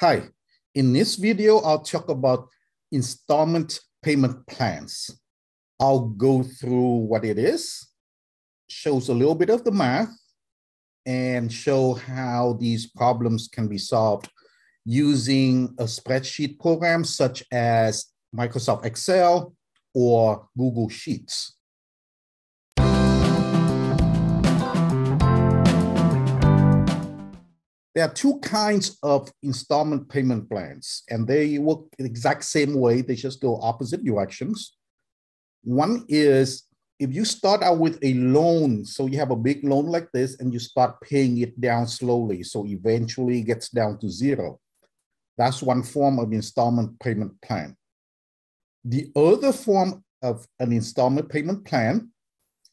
Hi, in this video, I'll talk about installment payment plans. I'll go through what it is, shows a little bit of the math, and show how these problems can be solved using a spreadsheet program such as Microsoft Excel or Google Sheets. There are two kinds of installment payment plans, and they work the exact same way. They just go opposite directions. One is if you start out with a loan, so you have a big loan like this, and you start paying it down slowly, so eventually it gets down to zero. That's one form of installment payment plan. The other form of an installment payment plan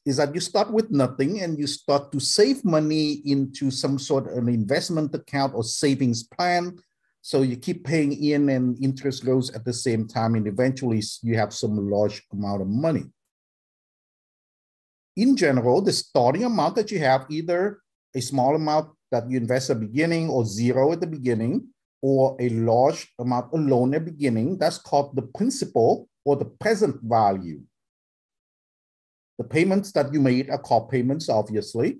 is that you start with nothing and you start to save money into some sort of an investment account or savings plan. So you keep paying in and interest grows at the same time, and eventually you have some large amount of money. In general, the starting amount that you have, either a small amount that you invest at the beginning or zero at the beginning, or a large amount alone at the beginning, that's called the principal or the present value. The payments that you made are called payments, obviously,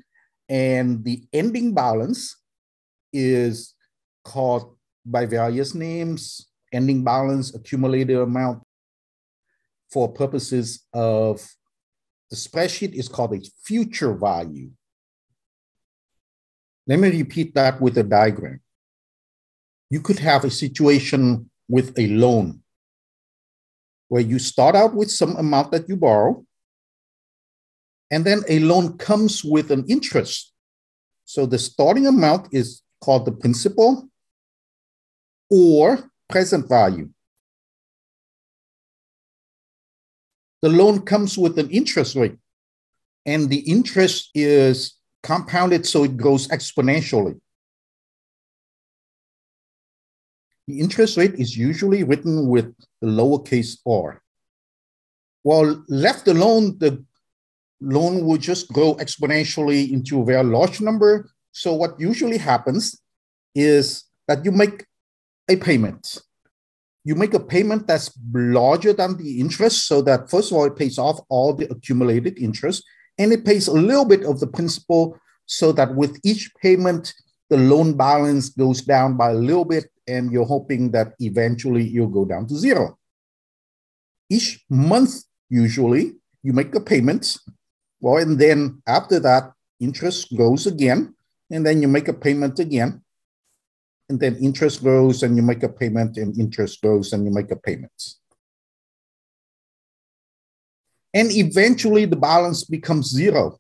and the ending balance is called by various names, ending balance, accumulated amount. For purposes of the spreadsheet is called a future value. Let me repeat that with a diagram. You could have a situation with a loan where you start out with some amount that you borrow, and then a loan comes with an interest. So the starting amount is called the principal or present value. The loan comes with an interest rate, and the interest is compounded so it grows exponentially. The interest rate is usually written with the lowercase r. Well, left alone, the loan will just grow exponentially into a very large number. So what usually happens is that you make a payment. You make a payment that's larger than the interest, so that first of all, it pays off all the accumulated interest, and it pays a little bit of the principal, so that with each payment, the loan balance goes down by a little bit, and you're hoping that eventually you'll go down to zero. Each month, usually, you make a payment well, and then after that, interest grows again, and then you make a payment again. And then interest grows and you make a payment, and interest grows and you make a payment. And eventually the balance becomes zero.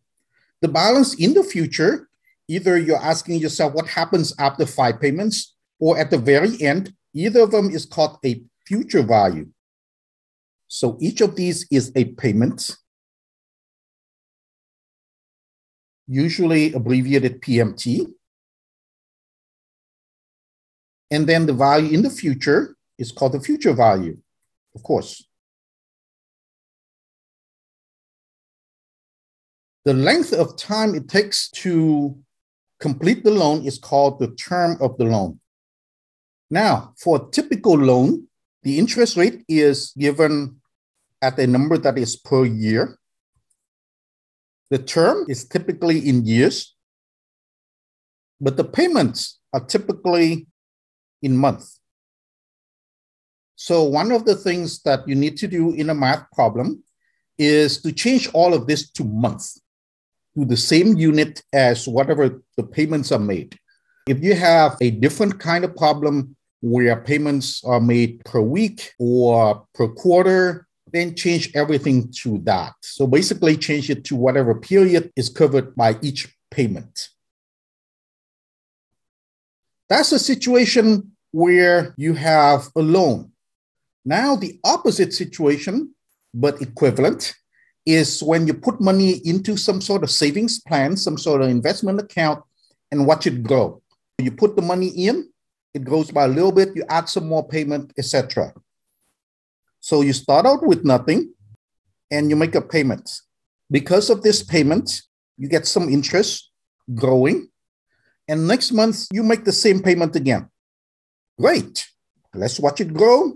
The balance in the future, either you're asking yourself what happens after five payments, or at the very end, either of them is called a future value. So each of these is a payment usually abbreviated PMT. And then the value in the future is called the future value, of course. The length of time it takes to complete the loan is called the term of the loan. Now, for a typical loan, the interest rate is given at a number that is per year. The term is typically in years, but the payments are typically in months. So one of the things that you need to do in a math problem is to change all of this to months, to the same unit as whatever the payments are made. If you have a different kind of problem where payments are made per week or per quarter then change everything to that. So basically change it to whatever period is covered by each payment. That's a situation where you have a loan. Now, the opposite situation, but equivalent, is when you put money into some sort of savings plan, some sort of investment account, and watch it grow. You put the money in, it grows by a little bit, you add some more payment, etc. So you start out with nothing and you make a payment. Because of this payment, you get some interest growing. And next month, you make the same payment again. Great. Let's watch it grow.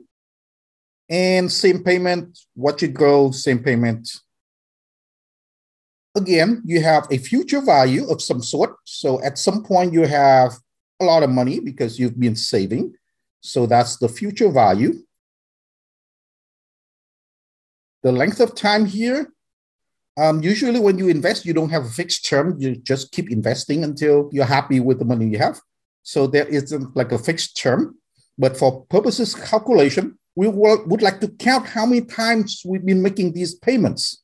And same payment, watch it grow, same payment. Again, you have a future value of some sort. So at some point, you have a lot of money because you've been saving. So that's the future value. The length of time here, um, usually when you invest, you don't have a fixed term. You just keep investing until you're happy with the money you have. So there isn't like a fixed term. But for purposes calculation, we would like to count how many times we've been making these payments.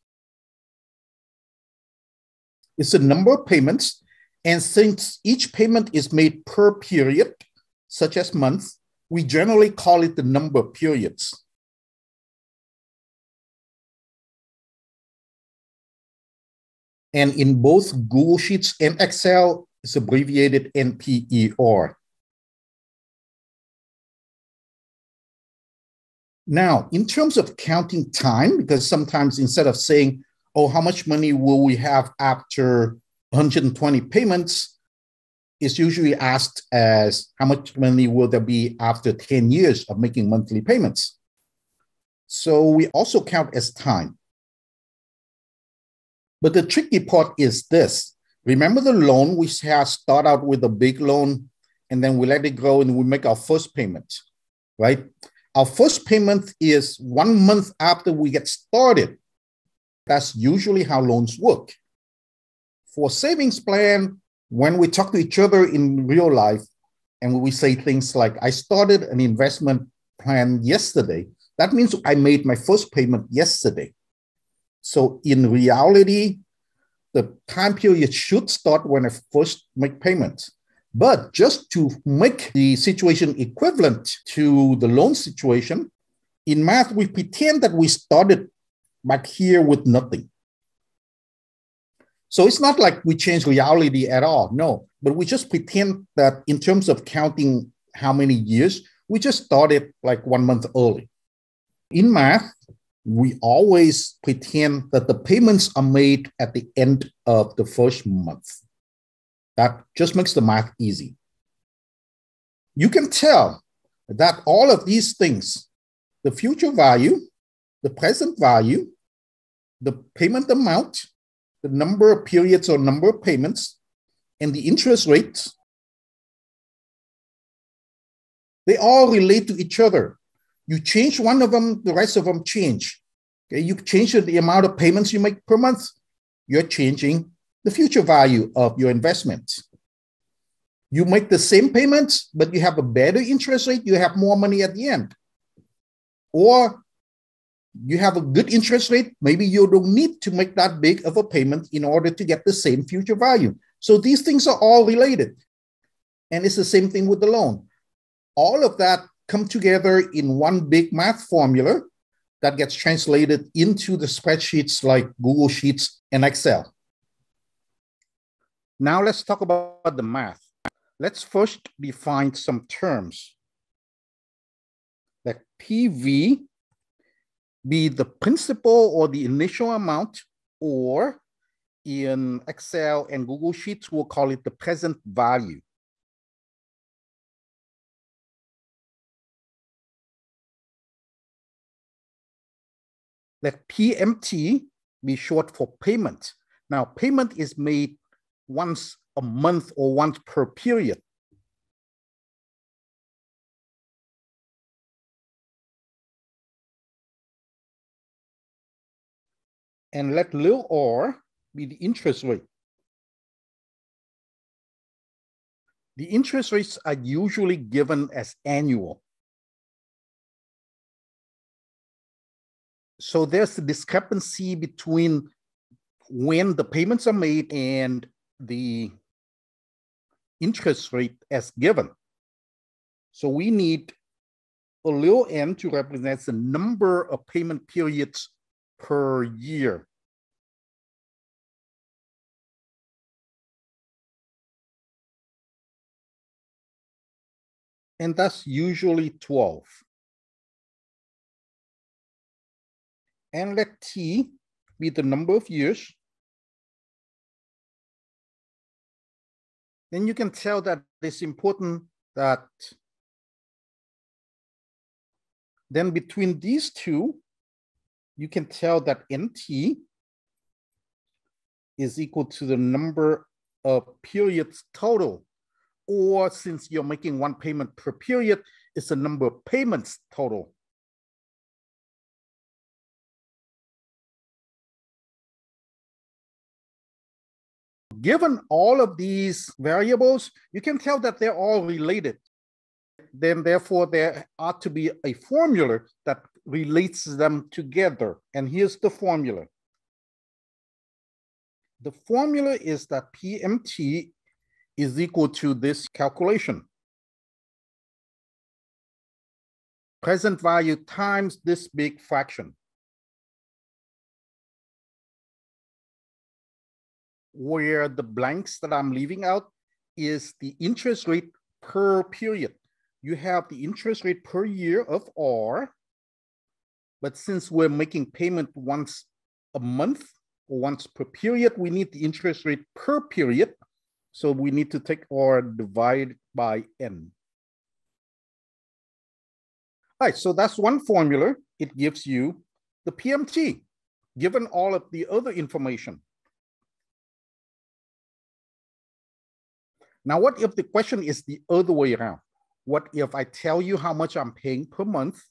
It's a number of payments. And since each payment is made per period, such as month, we generally call it the number of periods. And in both Google Sheets and Excel, it's abbreviated NPER. Now, in terms of counting time, because sometimes instead of saying, oh, how much money will we have after 120 payments, it's usually asked as how much money will there be after 10 years of making monthly payments. So we also count as time. But the tricky part is this. Remember the loan, we start out with a big loan and then we let it grow and we make our first payment, right? Our first payment is one month after we get started. That's usually how loans work. For savings plan, when we talk to each other in real life and we say things like, I started an investment plan yesterday, that means I made my first payment yesterday. So in reality, the time period should start when I first make payments. But just to make the situation equivalent to the loan situation, in math, we pretend that we started back here with nothing. So it's not like we change reality at all. No, but we just pretend that in terms of counting how many years, we just started like one month early. In math, we always pretend that the payments are made at the end of the first month. That just makes the math easy. You can tell that all of these things, the future value, the present value, the payment amount, the number of periods or number of payments, and the interest rates, they all relate to each other. You change one of them, the rest of them change. Okay, you change the amount of payments you make per month, you're changing the future value of your investment. You make the same payments, but you have a better interest rate, you have more money at the end. Or you have a good interest rate, maybe you don't need to make that big of a payment in order to get the same future value. So these things are all related. And it's the same thing with the loan. All of that come together in one big math formula that gets translated into the spreadsheets like Google Sheets and Excel. Now let's talk about the math. Let's first define some terms. Let PV be the principal or the initial amount, or in Excel and Google Sheets, we'll call it the present value. Let PMT be short for payment. Now, payment is made once a month or once per period. And let little r be the interest rate. The interest rates are usually given as annual. So there's a discrepancy between when the payments are made and the interest rate as given. So we need a little n to represent the number of payment periods per year. And that's usually 12. And let t be the number of years, then you can tell that it's important that then between these two, you can tell that NT is equal to the number of periods total. Or since you're making one payment per period, it's the number of payments total. Given all of these variables, you can tell that they're all related. Then therefore there ought to be a formula that relates them together. And here's the formula. The formula is that PMT is equal to this calculation. Present value times this big fraction. Where the blanks that I'm leaving out is the interest rate per period. You have the interest rate per year of R, but since we're making payment once a month, once per period, we need the interest rate per period. So we need to take or divide by n. All right, so that's one formula. It gives you the PMT, given all of the other information. Now, what if the question is the other way around? What if I tell you how much I'm paying per month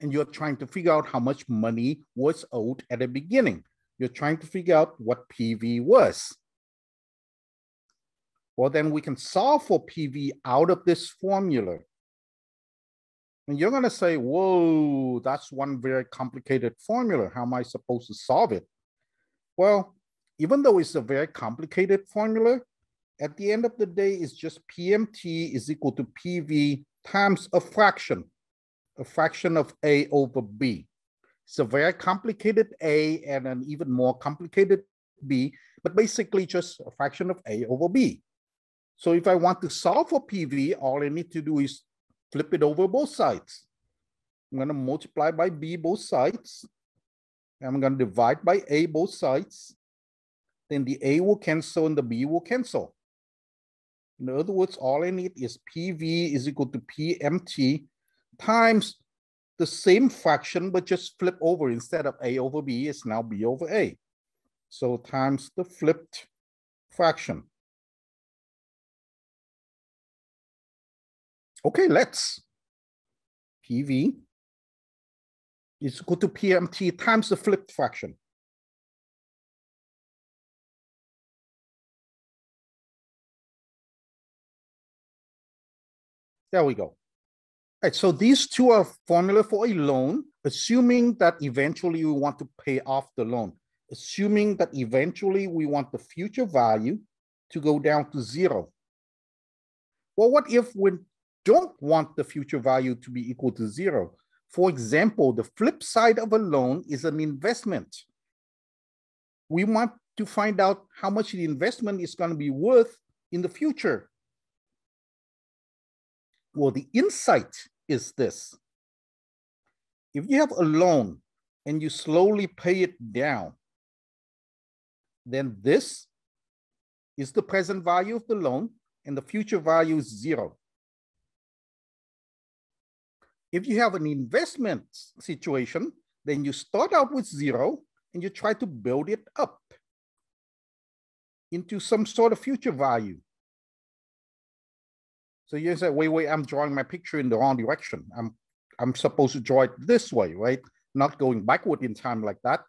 and you're trying to figure out how much money was owed at the beginning? You're trying to figure out what PV was. Well, then we can solve for PV out of this formula. And you're going to say, whoa, that's one very complicated formula. How am I supposed to solve it? Well, even though it's a very complicated formula, at the end of the day, it's just PMT is equal to PV times a fraction, a fraction of A over B. It's a very complicated A and an even more complicated B, but basically just a fraction of A over B. So if I want to solve for PV, all I need to do is flip it over both sides. I'm going to multiply by B both sides. I'm going to divide by A both sides. Then the A will cancel and the B will cancel. In other words, all I need is PV is equal to PMT times the same fraction, but just flip over instead of A over B, it's now B over A. So times the flipped fraction. Okay, let's. PV is equal to PMT times the flipped fraction. There we go. Right, so these two are formula for a loan, assuming that eventually we want to pay off the loan, assuming that eventually we want the future value to go down to zero. Well, what if we don't want the future value to be equal to zero? For example, the flip side of a loan is an investment. We want to find out how much the investment is going to be worth in the future. Well, the insight is this. If you have a loan and you slowly pay it down, then this is the present value of the loan and the future value is zero. If you have an investment situation, then you start out with zero and you try to build it up into some sort of future value. So you say, wait, wait, I'm drawing my picture in the wrong direction. I'm I'm supposed to draw it this way, right? Not going backward in time like that.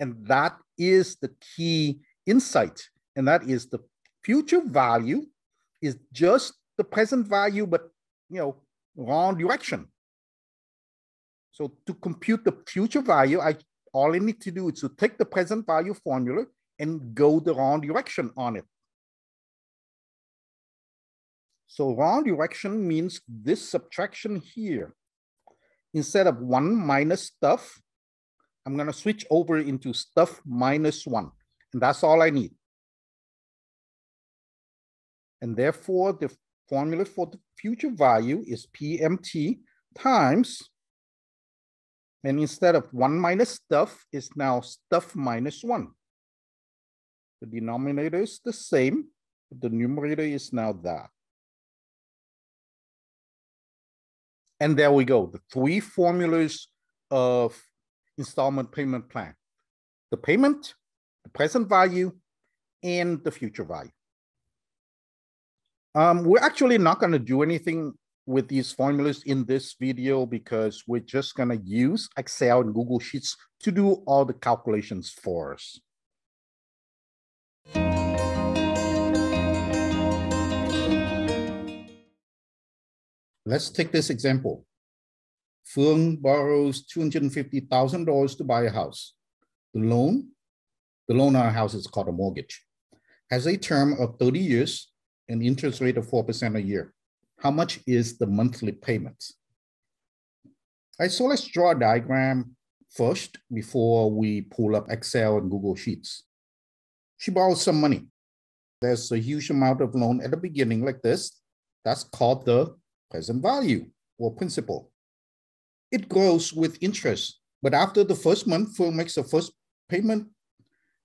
And that is the key insight. And that is the future value is just the present value, but you know, wrong direction. So to compute the future value, I all I need to do is to take the present value formula and go the wrong direction on it. So wrong direction means this subtraction here. Instead of one minus stuff, I'm gonna switch over into stuff minus one. And that's all I need. And therefore the formula for the future value is PMT times, and instead of one minus stuff, is now stuff minus one. The denominator is the same, but the numerator is now that. And there we go, the three formulas of installment payment plan. The payment, the present value, and the future value. Um, we're actually not going to do anything with these formulas in this video because we're just going to use Excel and Google Sheets to do all the calculations for us. Let's take this example. Phương borrows $250,000 to buy a house. The loan, the loan on a house is called a mortgage, has a term of 30 years and interest rate of 4% a year. How much is the monthly payment? All right, so let's draw a diagram first before we pull up Excel and Google Sheets. She borrows some money. There's a huge amount of loan at the beginning like this. That's called the present value or principal. It grows with interest, but after the first month, Phương makes the first payment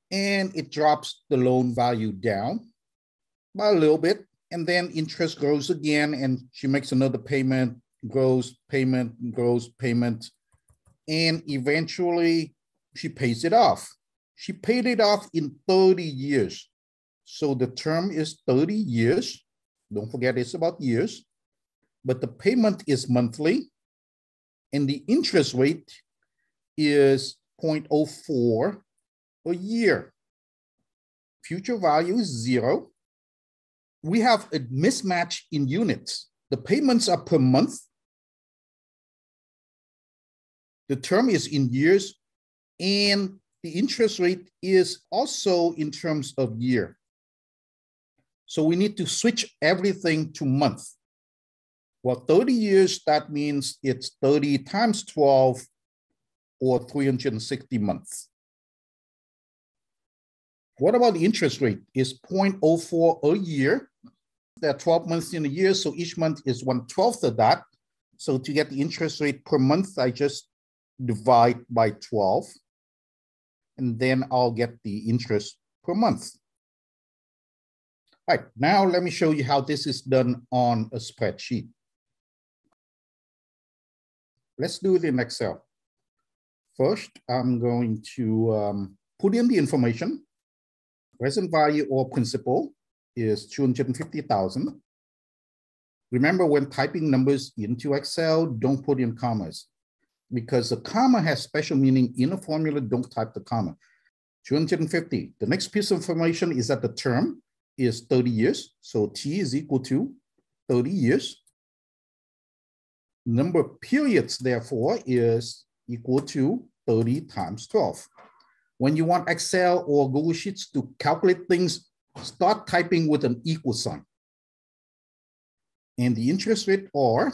and it drops the loan value down by a little bit. And then interest grows again and she makes another payment, grows payment, grows payment. And eventually she pays it off. She paid it off in 30 years. So the term is 30 years. Don't forget it's about years but the payment is monthly and the interest rate is 0.04 a year. Future value is zero. We have a mismatch in units. The payments are per month. The term is in years and the interest rate is also in terms of year. So we need to switch everything to month. Well, 30 years, that means it's 30 times 12 or 360 months. What about the interest rate? Is 0.04 a year. There are 12 months in a year, so each month is 1 12th of that. So to get the interest rate per month, I just divide by 12, and then I'll get the interest per month. All right, now let me show you how this is done on a spreadsheet. Let's do it in Excel. First, I'm going to um, put in the information. Present value or principal is 250,000. Remember when typing numbers into Excel, don't put in commas because the comma has special meaning in a formula, don't type the comma. 250. The next piece of information is that the term is 30 years. So T is equal to 30 years. Number of periods, therefore, is equal to 30 times 12. When you want Excel or Google Sheets to calculate things, start typing with an equal sign. And the interest rate R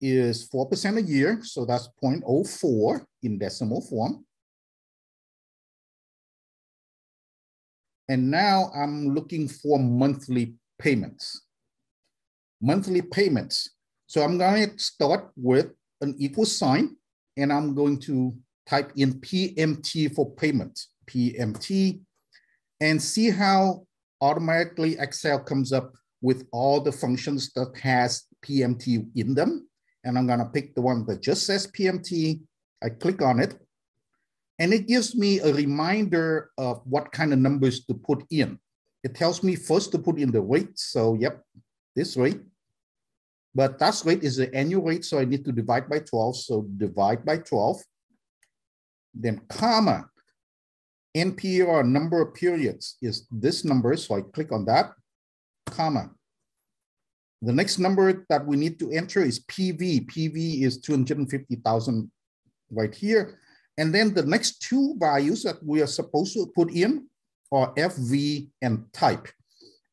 is 4% a year, so that's 0.04 in decimal form. And now I'm looking for monthly payments. Monthly payments. So I'm going to start with an equal sign, and I'm going to type in PMT for payment, PMT, and see how automatically Excel comes up with all the functions that has PMT in them. And I'm gonna pick the one that just says PMT. I click on it, and it gives me a reminder of what kind of numbers to put in. It tells me first to put in the rate. So yep, this rate. But tax rate is the annual rate, so I need to divide by 12. So divide by 12. Then comma, NPER or number of periods is this number, so I click on that, comma. The next number that we need to enter is PV. PV is 250,000 right here. And then the next two values that we are supposed to put in are FV and type.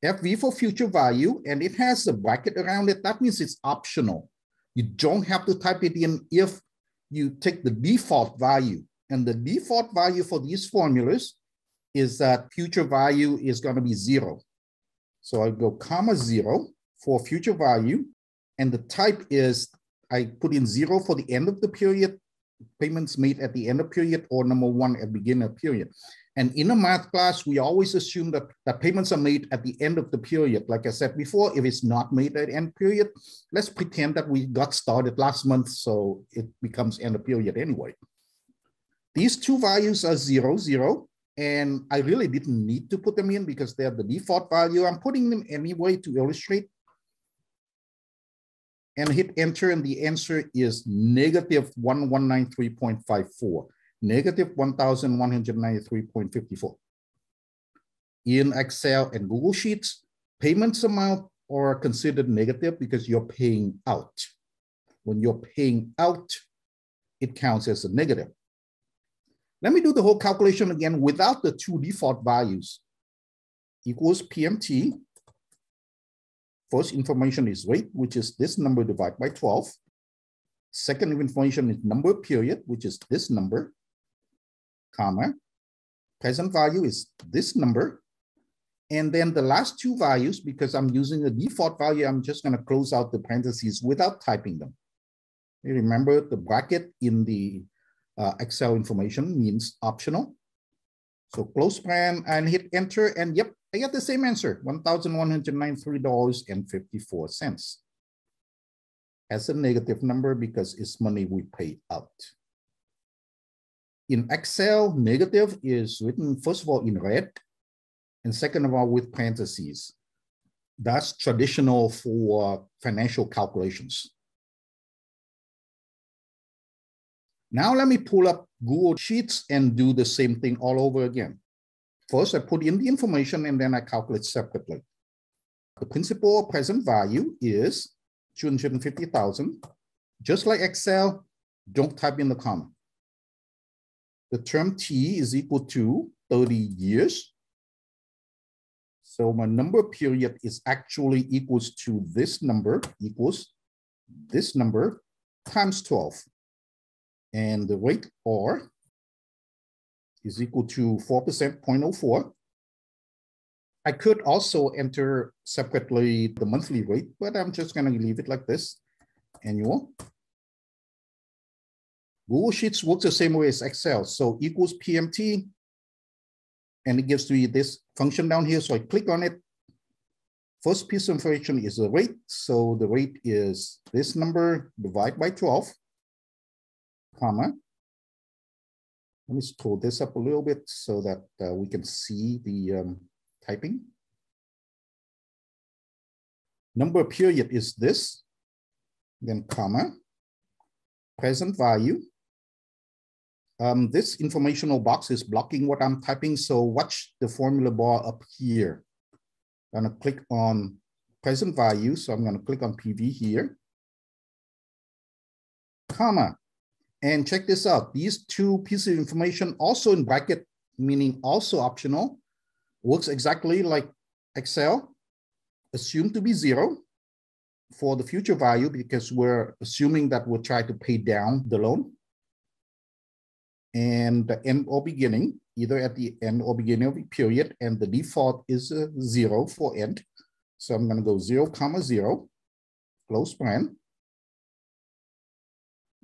FV for future value, and it has a bracket around it. That means it's optional. You don't have to type it in if you take the default value. And the default value for these formulas is that future value is going to be zero. So I go comma zero for future value. And the type is I put in zero for the end of the period payments made at the end of period or number one at beginning of period. And in a math class, we always assume that, that payments are made at the end of the period. Like I said before, if it's not made at end period, let's pretend that we got started last month, so it becomes end of period anyway. These two values are zero, zero, and I really didn't need to put them in because they're the default value. I'm putting them anyway to illustrate and hit enter and the answer is negative 1193.54, negative 1193.54. In Excel and Google Sheets, payments amount are considered negative because you're paying out. When you're paying out, it counts as a negative. Let me do the whole calculation again without the two default values. Equals PMT First information is rate, which is this number divided by 12. Second information is number period, which is this number, comma. Present value is this number. And then the last two values, because I'm using the default value, I'm just gonna close out the parentheses without typing them. You remember the bracket in the uh, Excel information means optional. So close paren and hit enter and yep, I get the same answer, $1,193.54. As a negative number because it's money we pay out. In Excel, negative is written, first of all, in red, and second of all, with parentheses. That's traditional for financial calculations. Now let me pull up Google Sheets and do the same thing all over again. First, I put in the information and then I calculate separately. The principal present value is 250,000. Just like Excel, don't type in the comma. The term T is equal to 30 years. So my number period is actually equals to this number equals this number times 12. And the rate R is equal to 4%, 0.04. I could also enter separately the monthly rate, but I'm just gonna leave it like this, annual. Google Sheets works the same way as Excel. So equals PMT, and it gives me this function down here. So I click on it. First piece of information is the rate. So the rate is this number divided by 12, comma, let me scroll this up a little bit so that uh, we can see the um, typing. Number period is this, then comma, present value. Um, this informational box is blocking what I'm typing, so watch the formula bar up here. I'm gonna click on present value, so I'm gonna click on PV here, comma, and check this out. These two pieces of information also in bracket, meaning also optional, works exactly like Excel, assumed to be zero for the future value because we're assuming that we'll try to pay down the loan. And the end or beginning, either at the end or beginning of the period, and the default is a zero for end. So I'm gonna go zero comma zero, close paren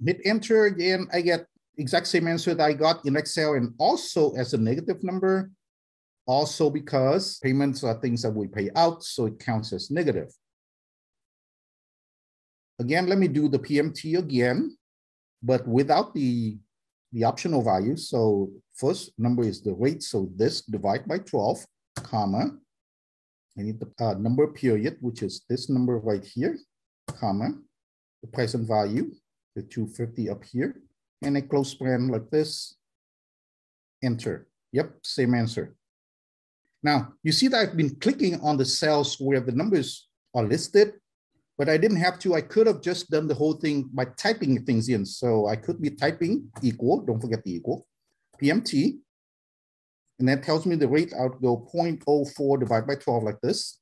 hit enter again, I get exact same answer that I got in Excel and also as a negative number, also because payments are things that we pay out, so it counts as negative. Again, let me do the PMT again, but without the, the optional value. So first number is the rate, so this divide by 12, comma, I need the uh, number period, which is this number right here, comma, the present value, the 250 up here, and a close paren like this, enter. Yep, same answer. Now, you see that I've been clicking on the cells where the numbers are listed, but I didn't have to. I could have just done the whole thing by typing things in. So I could be typing equal, don't forget the equal, PMT, and that tells me the rate out go 0.04 divided by 12 like this,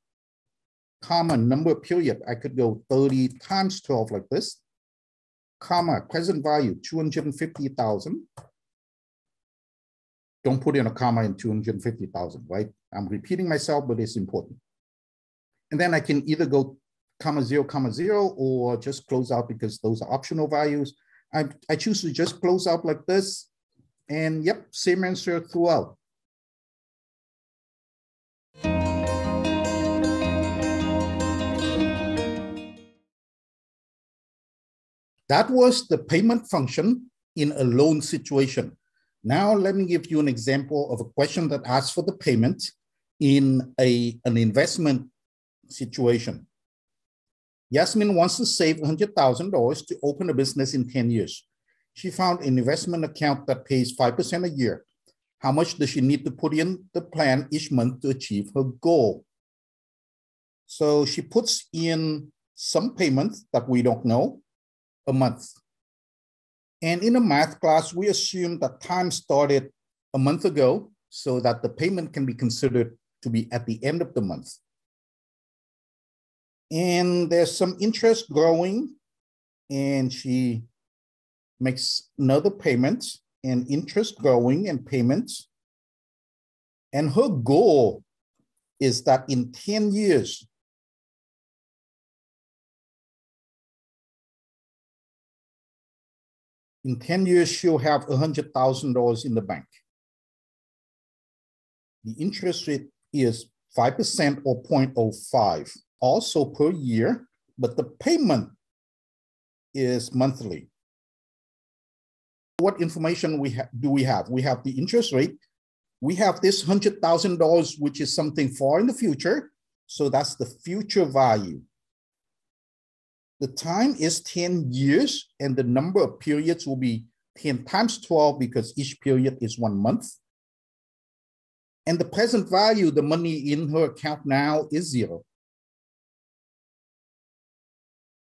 comma number period. I could go 30 times 12 like this, comma, present value, 250,000. Don't put in a comma in 250,000, right? I'm repeating myself, but it's important. And then I can either go comma zero, comma zero, or just close out because those are optional values. I, I choose to just close out like this. And yep, same answer throughout. That was the payment function in a loan situation. Now let me give you an example of a question that asks for the payment in a, an investment situation. Yasmin wants to save $100,000 to open a business in 10 years. She found an investment account that pays 5% a year. How much does she need to put in the plan each month to achieve her goal? So she puts in some payments that we don't know a month. And in a math class, we assume that time started a month ago so that the payment can be considered to be at the end of the month. And there's some interest growing, and she makes another payment and interest growing and payments. And her goal is that in 10 years, in 10 years, she'll have $100,000 in the bank. The interest rate is 5% or 0.05, also per year, but the payment is monthly. What information we do we have? We have the interest rate. We have this $100,000, which is something far in the future. So that's the future value. The time is 10 years, and the number of periods will be 10 times 12 because each period is one month. And the present value, the money in her account now is zero.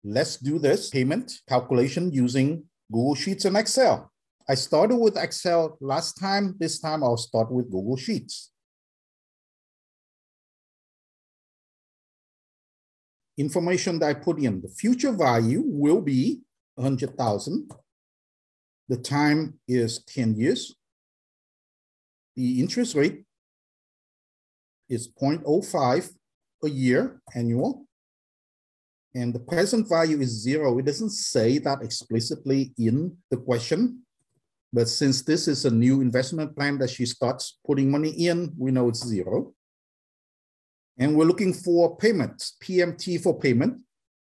Let's do this payment calculation using Google Sheets and Excel. I started with Excel last time. This time I'll start with Google Sheets. information that I put in, the future value will be 100,000. The time is 10 years. The interest rate is 0.05 a year annual. And the present value is zero. It doesn't say that explicitly in the question. But since this is a new investment plan that she starts putting money in, we know it's zero. And we're looking for payments, PMT for payment.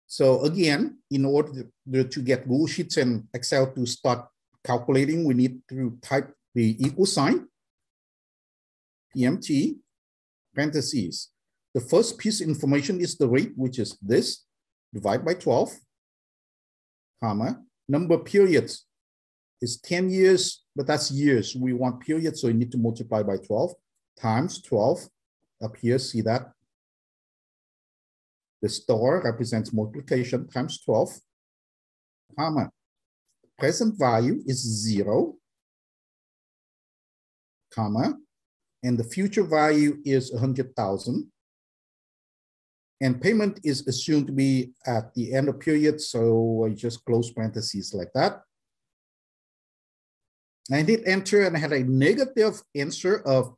So again, in order to get Google Sheets and Excel to start calculating, we need to type the equal sign, PMT, parentheses. The first piece of information is the rate, which is this, divide by 12, comma, number of periods is 10 years, but that's years. We want periods, so you need to multiply by 12 times 12. Up here, see that? The star represents multiplication times 12, comma. Present value is zero, comma, and the future value is 100,000. And payment is assumed to be at the end of period, so I just close parentheses like that. I did enter and I had a negative answer of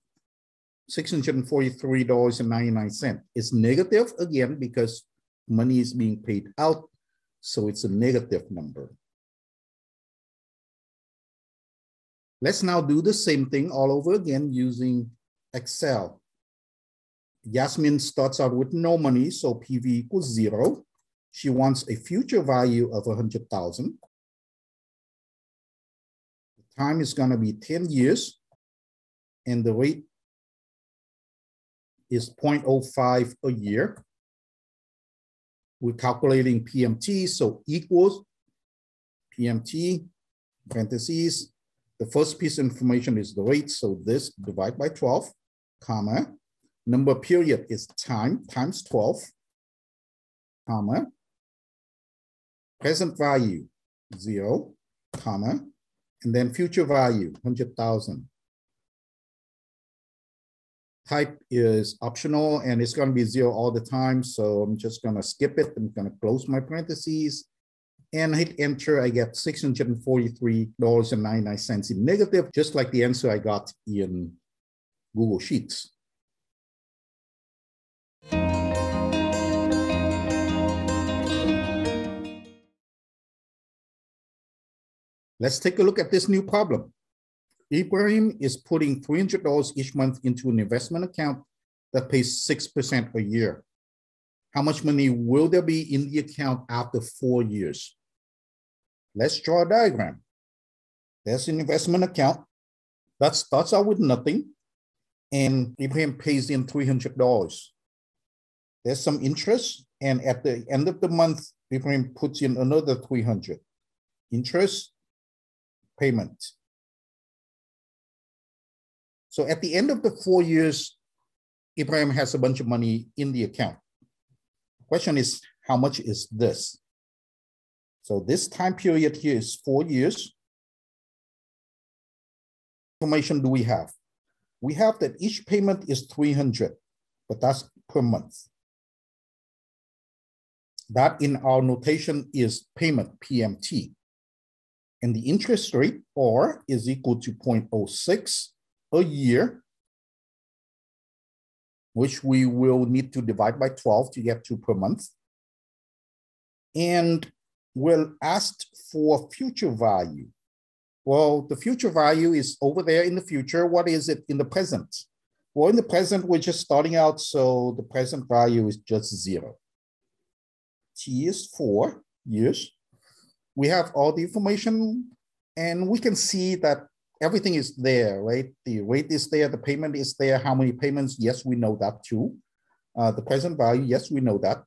$643.99. It's negative again because money is being paid out, so it's a negative number. Let's now do the same thing all over again using Excel. Yasmin starts out with no money, so PV equals zero. She wants a future value of 100,000. The time is gonna be 10 years, and the rate is 0.05 a year. We're calculating PMT, so equals PMT, parentheses. The first piece of information is the rate, so this divide by 12, comma. Number period is time times 12, comma. Present value, zero, comma. And then future value, 100,000 type is optional and it's going to be zero all the time. So I'm just going to skip it. I'm going to close my parentheses and hit enter. I get $643.99 in negative, just like the answer I got in Google Sheets. Let's take a look at this new problem. Ibrahim is putting $300 each month into an investment account that pays 6% a year. How much money will there be in the account after four years? Let's draw a diagram. There's an investment account that starts out with nothing, and Ibrahim pays in $300. There's some interest, and at the end of the month, Ibrahim puts in another 300. Interest, payment. So at the end of the four years, Ibrahim has a bunch of money in the account. Question is, how much is this? So this time period here is four years. Information do we have? We have that each payment is 300, but that's per month. That in our notation is payment, PMT. And the interest rate, R, is equal to 0.06 a year, which we will need to divide by 12 to get to per month. And we'll ask for future value. Well, the future value is over there in the future. What is it in the present? Well, in the present, we're just starting out, so the present value is just zero. T is four years. We have all the information, and we can see that everything is there, right? The rate is there, the payment is there, how many payments? Yes, we know that too. Uh, the present value, yes, we know that.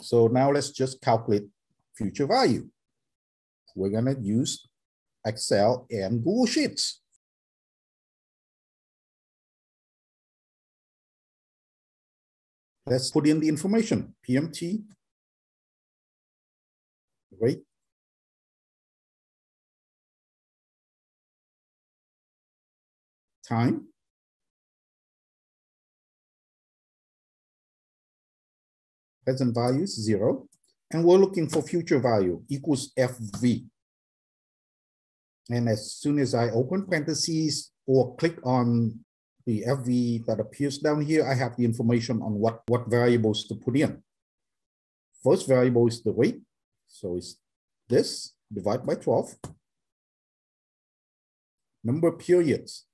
So now let's just calculate future value. We're gonna use Excel and Google Sheets. Let's put in the information, PMT, rate, time. Present value is zero. And we're looking for future value equals FV. And as soon as I open parentheses or click on the FV that appears down here, I have the information on what, what variables to put in. First variable is the rate. So it's this divided by 12. Number of periods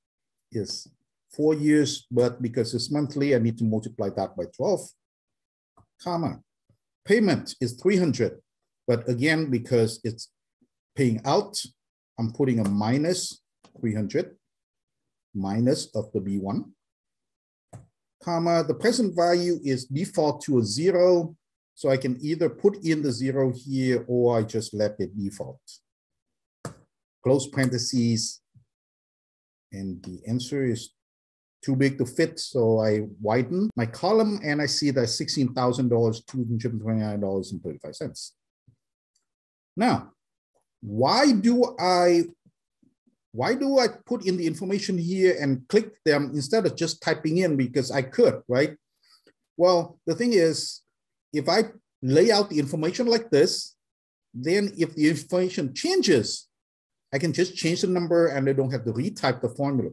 is four years, but because it's monthly, I need to multiply that by 12, comma. Payment is 300, but again, because it's paying out, I'm putting a minus 300, minus of the B1, comma. The present value is default to a zero, so I can either put in the zero here or I just let it default. Close parentheses, and the answer is too big to fit. So I widen my column and I see that $16,000, $229.35. Now, why do I why do I put in the information here and click them instead of just typing in because I could, right? Well, the thing is, if I lay out the information like this, then if the information changes, I can just change the number and I don't have to retype the formula.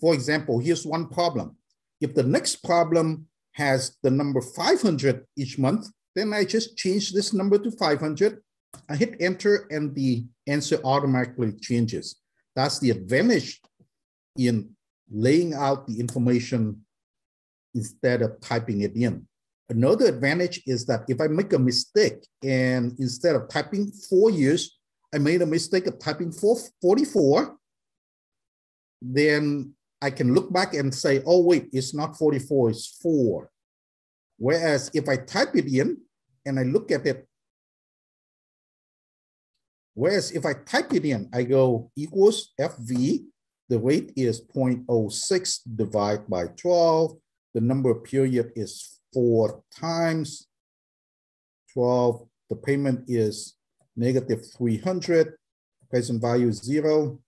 For example, here's one problem. If the next problem has the number 500 each month, then I just change this number to 500. I hit enter and the answer automatically changes. That's the advantage in laying out the information instead of typing it in. Another advantage is that if I make a mistake and instead of typing four years, I made a mistake of typing 44, then I can look back and say, oh, wait, it's not 44, it's 4. Whereas if I type it in and I look at it, whereas if I type it in, I go equals FV, the rate is 0.06 divided by 12. The number of period is four times 12. The payment is negative 300, present value is zero.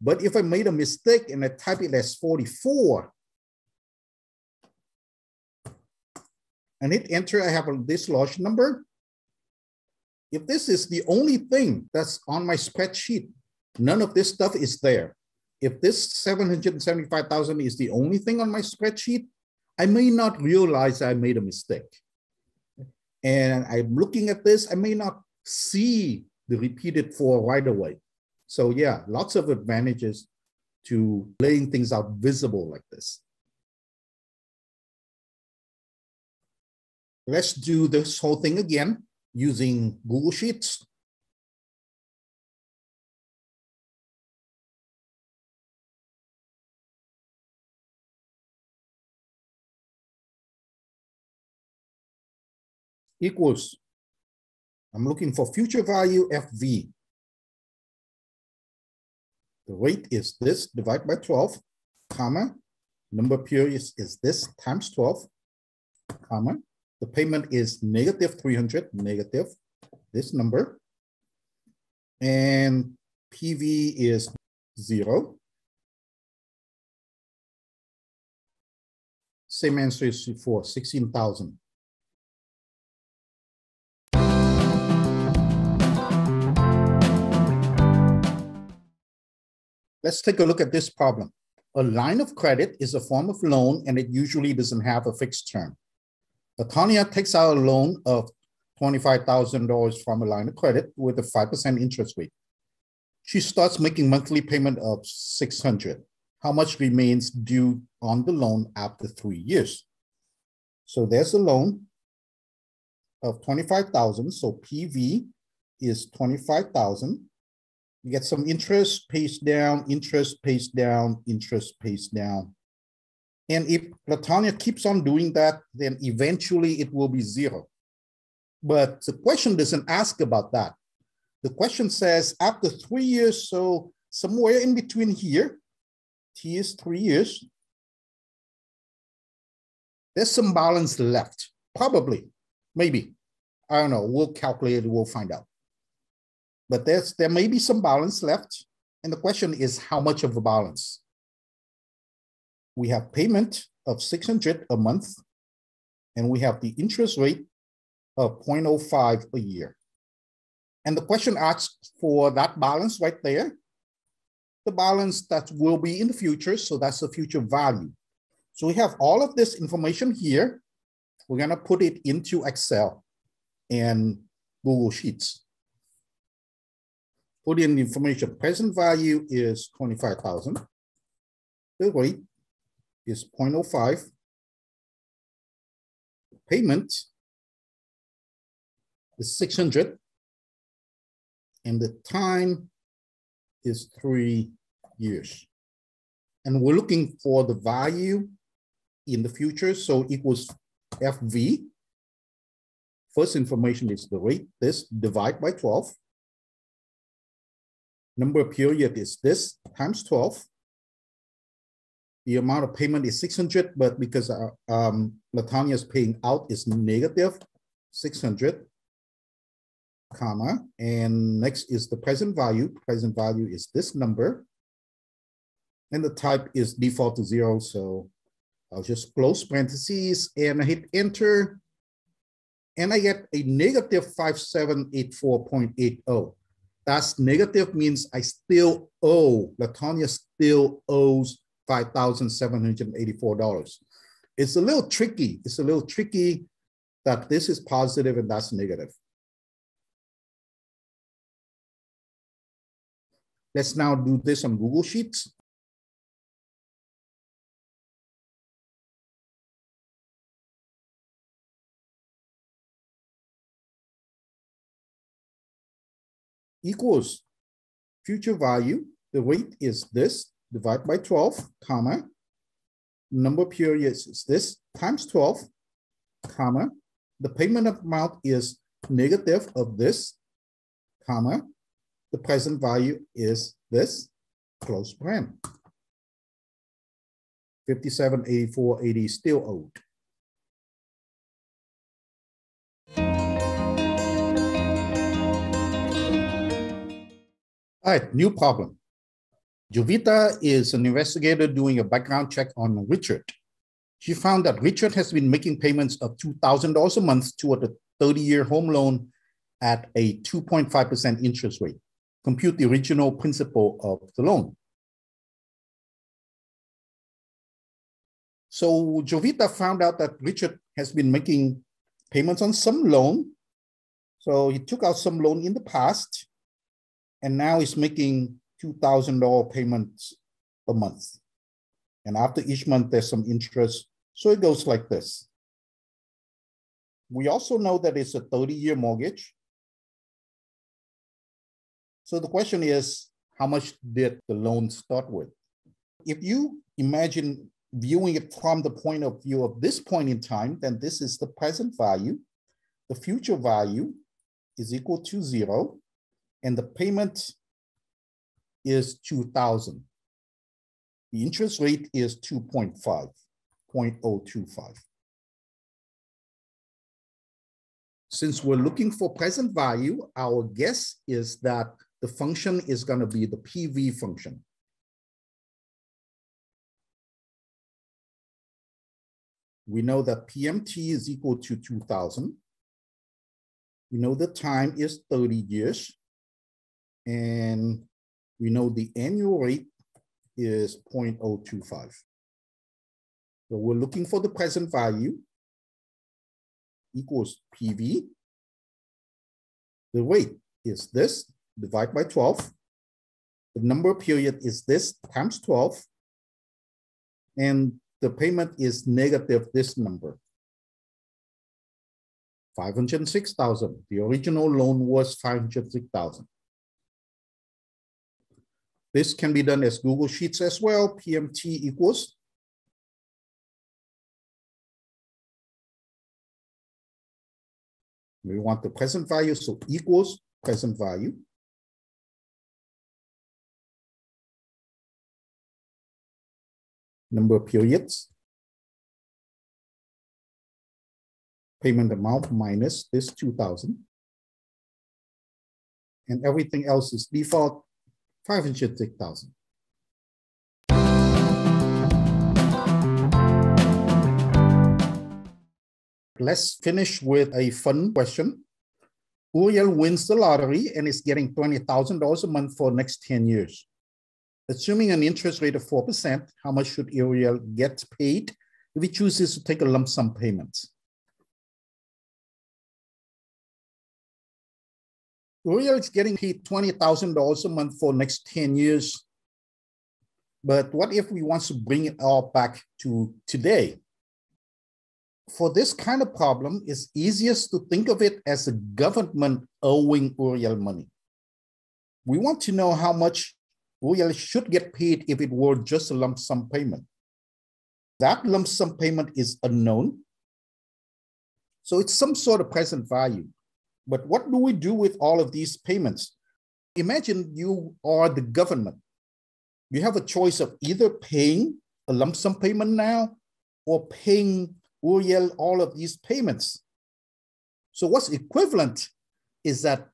But if I made a mistake and I type it as 44, and hit enter, I have this large number. If this is the only thing that's on my spreadsheet, none of this stuff is there. If this 775,000 is the only thing on my spreadsheet, I may not realize I made a mistake. And I'm looking at this, I may not see the repeated four right away. So yeah, lots of advantages to laying things out visible like this. Let's do this whole thing again using Google Sheets. equals, I'm looking for future value FV. The rate is this divided by 12, comma, number period is, is this times 12, comma, the payment is negative 300, negative this number, and PV is zero. Same answer is for 16,000. Let's take a look at this problem. A line of credit is a form of loan and it usually doesn't have a fixed term. Latanya takes out a loan of $25,000 from a line of credit with a 5% interest rate. She starts making monthly payment of 600. How much remains due on the loan after three years? So there's a loan of 25,000. So PV is 25,000 you get some interest pays down, interest pays down, interest pays down. And if Latanya keeps on doing that, then eventually it will be zero. But the question doesn't ask about that. The question says after three years, so somewhere in between here, T is three years, there's some balance left, probably, maybe. I don't know, we'll calculate we'll find out. But there's, there may be some balance left. And the question is how much of a balance? We have payment of 600 a month, and we have the interest rate of 0.05 a year. And the question asks for that balance right there, the balance that will be in the future. So that's the future value. So we have all of this information here. We're gonna put it into Excel and Google Sheets put in information. Present value is 25,000. The rate is 0.05. Payment is 600. And the time is three years. And we're looking for the value in the future. So equals FV. First information is the rate, this divide by 12 number of period is this times 12. The amount of payment is 600, but because uh, um, Latanya is paying out is negative 600, comma, and next is the present value. Present value is this number. And the type is default to zero, so I'll just close parentheses and I hit enter. And I get a negative 5784.80. That's negative means I still owe, Latanya still owes $5,784. It's a little tricky. It's a little tricky that this is positive and that's negative. Let's now do this on Google Sheets. Equals future value. The rate is this, divided by 12, comma. Number periods is this, times 12, comma. The payment of amount is negative of this, comma. The present value is this, close paren. 57, 84, 80 still owed. All right, new problem. Jovita is an investigator doing a background check on Richard. She found that Richard has been making payments of $2,000 a month toward a 30-year home loan at a 2.5% interest rate. Compute the original principal of the loan. So Jovita found out that Richard has been making payments on some loan. So he took out some loan in the past and now he's making $2,000 payments a month. And after each month, there's some interest. So it goes like this. We also know that it's a 30 year mortgage. So the question is, how much did the loan start with? If you imagine viewing it from the point of view of this point in time, then this is the present value. The future value is equal to zero, and the payment is 2000. The interest rate is 2.5, 0.025. Since we're looking for present value, our guess is that the function is going to be the PV function. We know that PMT is equal to 2000. We know the time is 30 years. And we know the annual rate is 0.025. So we're looking for the present value equals PV. The rate is this, divide by 12. The number period is this times 12. And the payment is negative this number. 506,000. The original loan was 506,000. This can be done as Google Sheets as well. PMT equals We want the present value, so equals present value. Number of periods. Payment amount minus this 2000. And everything else is default 506,000. Let's finish with a fun question. Uriel wins the lottery and is getting $20,000 a month for next 10 years. Assuming an interest rate of 4%, how much should Uriel get paid if he chooses to take a lump sum payment? Uriel is getting paid $20,000 a month for next 10 years. But what if we want to bring it all back to today? For this kind of problem, it's easiest to think of it as a government owing Uriel money. We want to know how much Uriel should get paid if it were just a lump sum payment. That lump sum payment is unknown. So it's some sort of present value. But what do we do with all of these payments? Imagine you are the government. You have a choice of either paying a lump sum payment now or paying Uriel all of these payments. So what's equivalent is that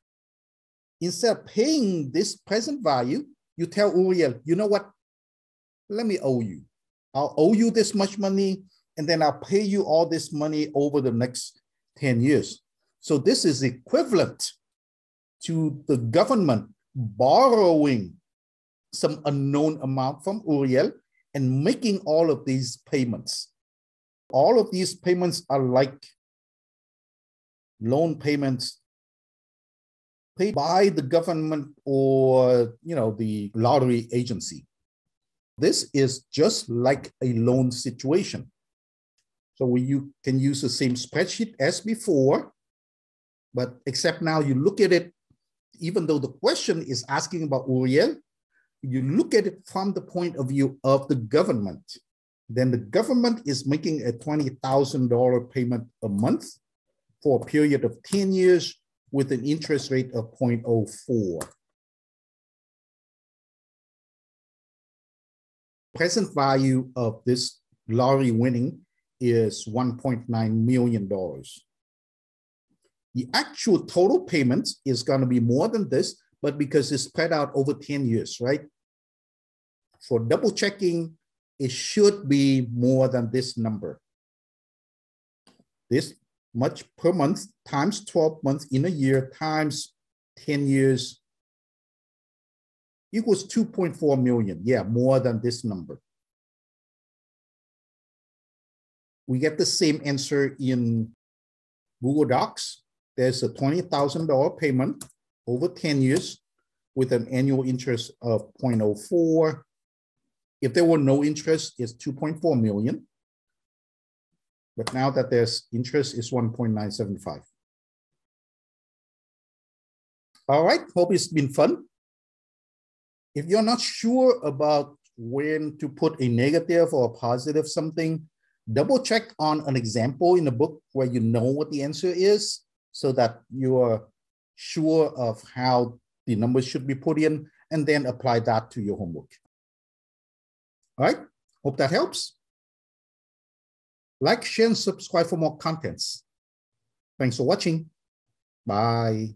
instead of paying this present value, you tell Uriel, you know what? Let me owe you. I'll owe you this much money, and then I'll pay you all this money over the next 10 years. So this is equivalent to the government borrowing some unknown amount from Uriel and making all of these payments. All of these payments are like loan payments paid by the government or you know the lottery agency. This is just like a loan situation. So you can use the same spreadsheet as before but except now you look at it, even though the question is asking about Uriel, you look at it from the point of view of the government. Then the government is making a $20,000 payment a month for a period of 10 years with an interest rate of 0.04. Present value of this lottery winning is $1.9 million. The actual total payments is going to be more than this, but because it's spread out over 10 years, right? For double checking, it should be more than this number. This much per month times 12 months in a year times 10 years equals 2.4 million. Yeah, more than this number. We get the same answer in Google Docs there's a $20,000 payment over 10 years with an annual interest of 0.04. If there were no interest, it's 2.4 million. But now that there's interest, it's 1.975. All right, hope it's been fun. If you're not sure about when to put a negative or a positive something, double check on an example in the book where you know what the answer is so that you are sure of how the numbers should be put in and then apply that to your homework. All right, hope that helps. Like, share, and subscribe for more contents. Thanks for watching. Bye.